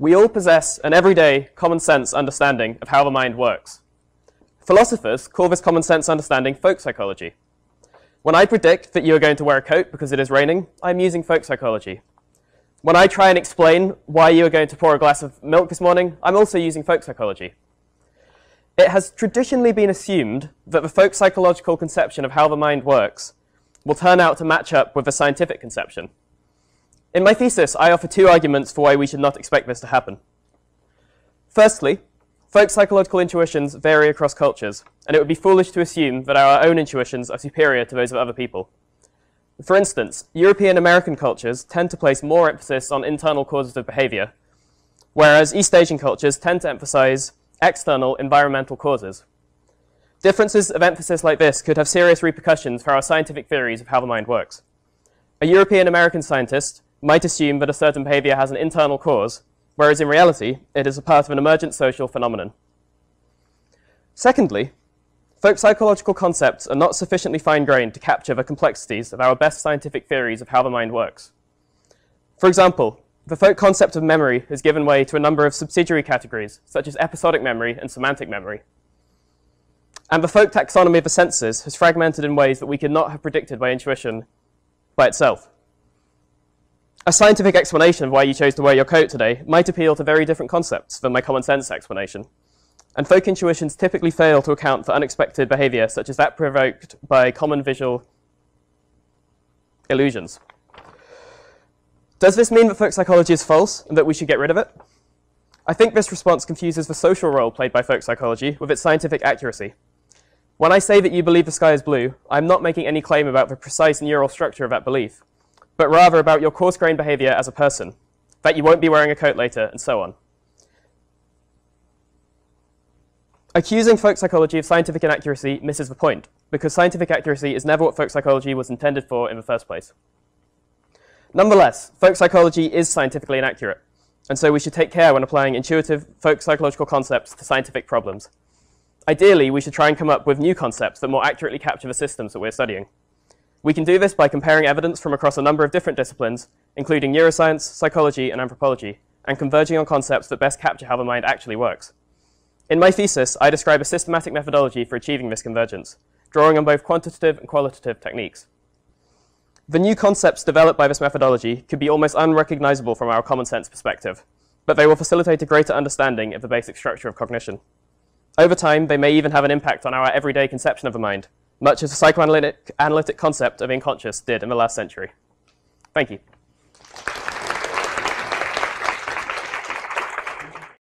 We all possess an everyday common sense understanding of how the mind works. Philosophers call this common sense understanding folk psychology. When I predict that you are going to wear a coat because it is raining, I'm using folk psychology. When I try and explain why you are going to pour a glass of milk this morning, I'm also using folk psychology. It has traditionally been assumed that the folk psychological conception of how the mind works will turn out to match up with the scientific conception. In my thesis, I offer two arguments for why we should not expect this to happen. Firstly, folk psychological intuitions vary across cultures, and it would be foolish to assume that our own intuitions are superior to those of other people. For instance, European American cultures tend to place more emphasis on internal causes of behavior, whereas East Asian cultures tend to emphasize external environmental causes. Differences of emphasis like this could have serious repercussions for our scientific theories of how the mind works. A European American scientist might assume that a certain behavior has an internal cause, whereas in reality, it is a part of an emergent social phenomenon. Secondly, Folk psychological concepts are not sufficiently fine-grained to capture the complexities of our best scientific theories of how the mind works. For example, the folk concept of memory has given way to a number of subsidiary categories, such as episodic memory and semantic memory. And the folk taxonomy of the senses has fragmented in ways that we could not have predicted by intuition by itself. A scientific explanation of why you chose to wear your coat today might appeal to very different concepts than my common sense explanation and folk intuitions typically fail to account for unexpected behavior, such as that provoked by common visual illusions. Does this mean that folk psychology is false and that we should get rid of it? I think this response confuses the social role played by folk psychology with its scientific accuracy. When I say that you believe the sky is blue, I'm not making any claim about the precise neural structure of that belief, but rather about your coarse-grained behavior as a person, that you won't be wearing a coat later, and so on. Accusing folk psychology of scientific inaccuracy misses the point, because scientific accuracy is never what folk psychology was intended for in the first place. Nonetheless, folk psychology is scientifically inaccurate, and so we should take care when applying intuitive folk psychological concepts to scientific problems. Ideally, we should try and come up with new concepts that more accurately capture the systems that we're studying. We can do this by comparing evidence from across a number of different disciplines, including neuroscience, psychology, and anthropology, and converging on concepts that best capture how the mind actually works. In my thesis, I describe a systematic methodology for achieving this convergence, drawing on both quantitative and qualitative techniques. The new concepts developed by this methodology could be almost unrecognizable from our common sense perspective, but they will facilitate a greater understanding of the basic structure of cognition. Over time, they may even have an impact on our everyday conception of the mind, much as the psychoanalytic analytic concept of unconscious did in the last century. Thank you.